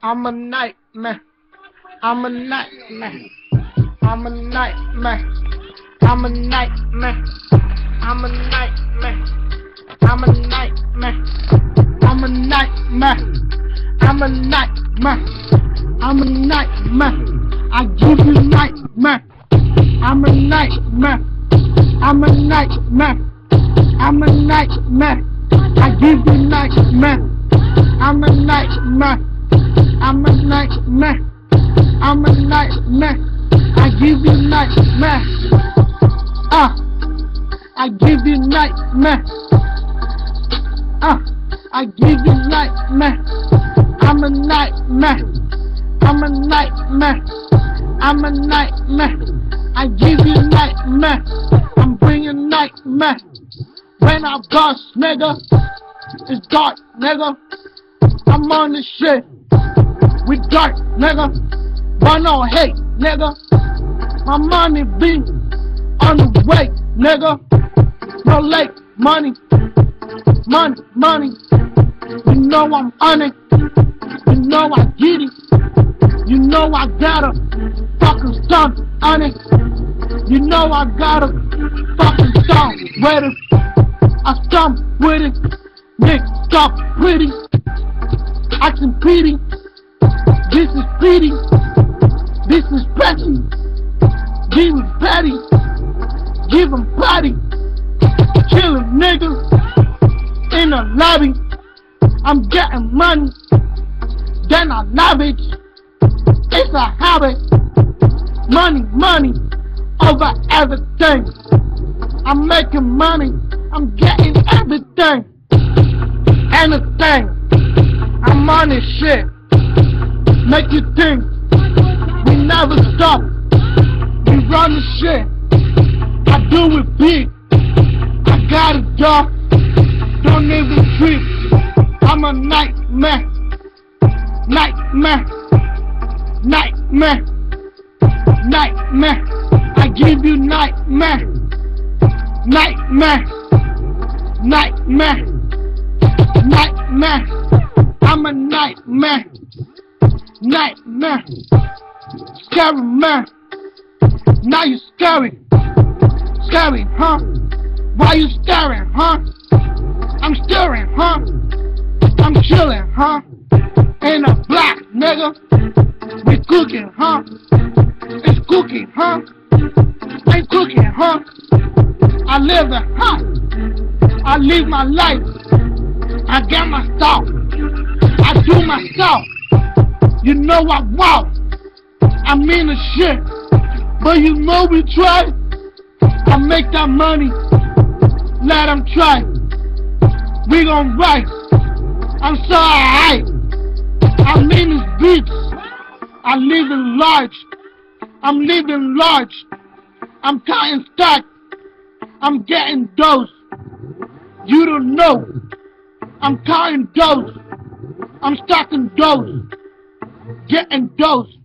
I'm a nightmare. I'm a nightmare. I'm a nightmare. I'm a nightmare. I'm a nightmare. I'm a nightmare. I'm a nightmare. I'm a nightmare. I give you nightmare. I'm a nightmare. I'm a nightmare. I'm a nightmare. I give you nightmare. I'm a nightmare. Nightmare. I'm a nightmare. I give you nightmare. Ah, I give you nightmare. Ah, I give you nightmare. I'm a nightmare. I'm a nightmare. I'm a nightmare. I give you nightmare. I'm bringing nightmare. When I bust, nigga, it's dark, nigga. I'm on the shit. We dark, nigga. But no hate, nigga. My money be on the way, nigga. No late money. Money, money. You know I'm on it. You know I get it. You know I got a fucking stomp on it. You know I got a fucking stomp with it. I stomp with it. Nick, stop pretty. I competing. This is pretty. This is petty. Give him patty. Give him patty. Killing niggas in the lobby. I'm getting money. Then I love it. It's a habit. Money, money over everything. I'm making money. I'm getting everything. Anything. I'm on this shit. Do it big. I got a job. Don't even trip. I'm a nightmare. Nightmare. Nightmare. Nightmare. I give you nightmare. Nightmare. Nightmare. Nightmare. I'm a nightmare. Nightmare. Scary man. Now you're scary. Scary, huh? Why you staring, huh? I'm staring, huh? I'm chilling, huh? In a black nigga. We cooking, huh? It's cooking, huh? Ain't cooking, huh? I live it, huh? I live my life. I get my stuff. I do my stuff. You know I walk. I mean the shit. But you know we try. I make that money. Let them try. We gon' write. I'm so high. I mean this beats. I live in large. I'm living large. I'm counting stack. I'm getting dose. You don't know. I'm counting dose. I'm stacking dose. Getting dose.